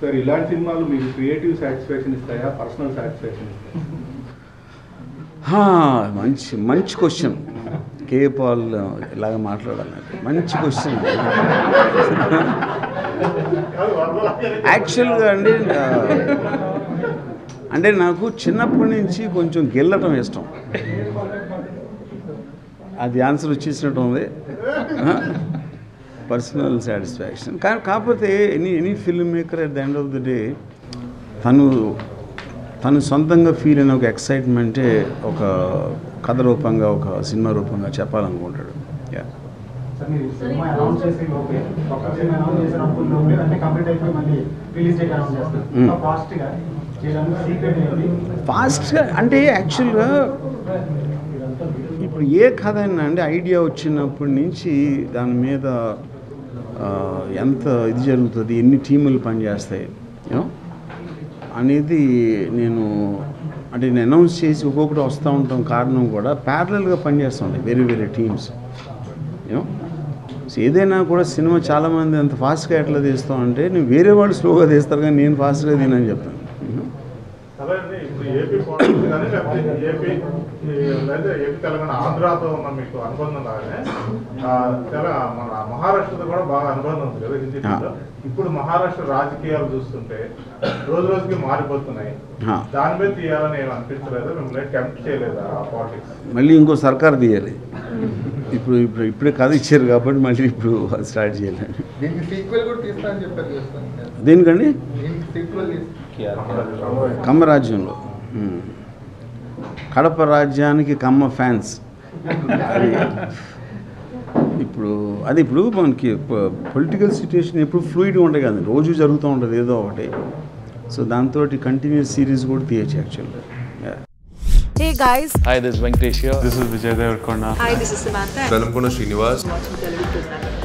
Sir ఇలాంటి సినిమాలు మీకు క్రియేటివ్ సాటిస్ఫాక్షన్ ఇస్తాయా? పర్సనల్ సాటిస్ఫాక్షన్ ఇస్తాయా? మంచి మంచి క్వశ్చన్ కే పాల్ ఇలాగ మాట్లాడాలి మంచి క్వశ్చన్ యాక్చువల్గా అండి అంటే నాకు చిన్నప్పటి నుంచి కొంచెం గెల్లటం ఇష్టం. అది ఆన్సర్ వచ్చేసినట్టు ఉంది. పర్సనల్ సాటిస్ఫాక్షన్ కానీ కాకపోతే any any film maker at the end of the day తను తను సొంతంగా ఫీల్ అయిన ఒక ఎక్సైట్మెంటే ఒక కథ రూపంగా ఒక సినిమా రూపంగా చెప్పాలనుకుంటాడు. ఫాస్ట్గా అంటే యాక్చువల్గా ఇప్పుడు ఏ కథ అయినా అంటే ఐడియా వచ్చినప్పటి నుంచి దాని మీద ఎంత ఇది జరుగుతుంది ఎన్ని టీములు పనిచేస్తాయి అనేది నేను అంటే నేను అనౌన్స్ చేసి ఒక్కొక్కటి వస్తూ ఉంటాం కారణం కూడా ప్యారలల్గా పనిచేస్తుంటాయి వేరే వేరే టీమ్స్ సో ఏదైనా కూడా సినిమా చాలామంది అంత ఫాస్ట్గా ఎట్లా తీస్తాం అంటే నేను వేరే వాళ్ళు స్లోగా తీస్తారు కానీ నేను ఫాస్ట్గా తినని చెప్తాను. కానీ లేకపోతే ఏపీ లేదా ఏపీ తెలంగాణ ఆంధ్రాతో ఉన్న మీకు అనుబంధం లాగానే మన మహారాష్ట్రతో కూడా బాగా అనుబంధం ఉంది కదా హిందీలో ఇప్పుడు మహారాష్ట్ర రాజకీయాలు చూస్తుంటే రోజు రోజుకి మారిపోతున్నాయి ఆ. దాని మీద తీయాలని ఏమి అనిపించలేదా మిమ్మల్ని టెంప్ట్ చేయలేదా ఆ. పాలిటిక్స్ మళ్ళీ ఇంకో సర్కార్ తీయాలి. ఇప్పుడు ఇప్పుడు ఇప్పుడే కథ ఇచ్చారు కాబట్టి మళ్ళీ ఇప్పుడు స్టార్ట్ చేయాలి. దీనికి సీక్వెల్ కూడా తీస్తా అని చెప్పారు చేస్తాను దేనికండి? దీనికి కడప రాజ్యానికి కమ్మ ఫ్యాన్స్. ఇప్పుడు అది ఇప్పుడు మనకి పొలిటికల్ సిచ్యుయేషన్ ఎప్పుడు ఫ్లూయిడ్గా ఉంటాయి కదా. రోజు జరుగుతూ ఉంటుంది ఏదో ఒకటి. సో దాంతో కంటిన్యూస్ సిరీస్ కూడా తీయచ్చు యాక్చువల్గా Hey guys, Hi, this is Venkatesh here. This is Vijay Devarkonda. hi, this is Samantha. Velankonda Srinivas